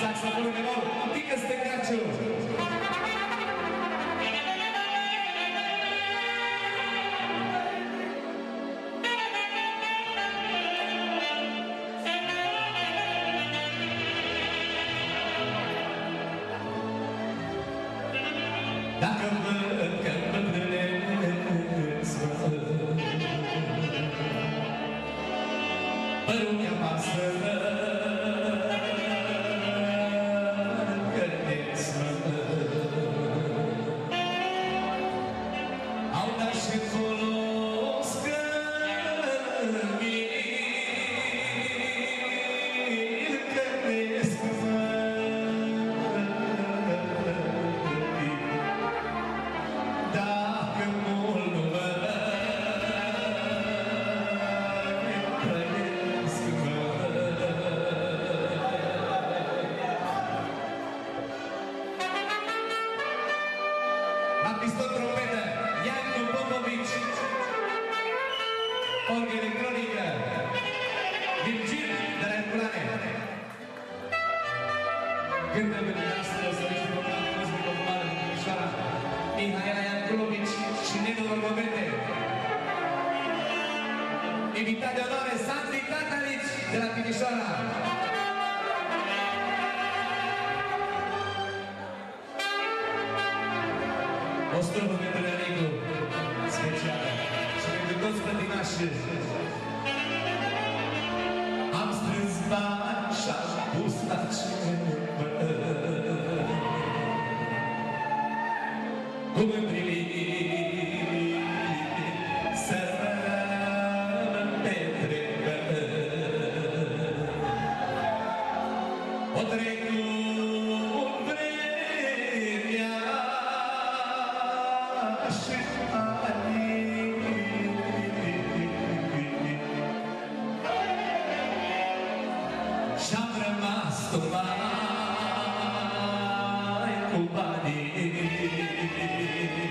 Saxofonul de mor, un pic stângaciu! Dacă văd că îmbătrânesc Părul mi apasă Orgă electronică. Virgil de la Herculane Cântă dumneavoastră să riște vocal muzică populară din Timișoara. Mihaela Ianculovici și Nenu Orgomete Invitat de onoare Santi Tatalici de la Timișoara. O strofă pentru Renicu specială de todos para ti nascer. Am strâns bani și-am pus la Cum îmi primi să te. O trecut Kumai, kumai, kumai.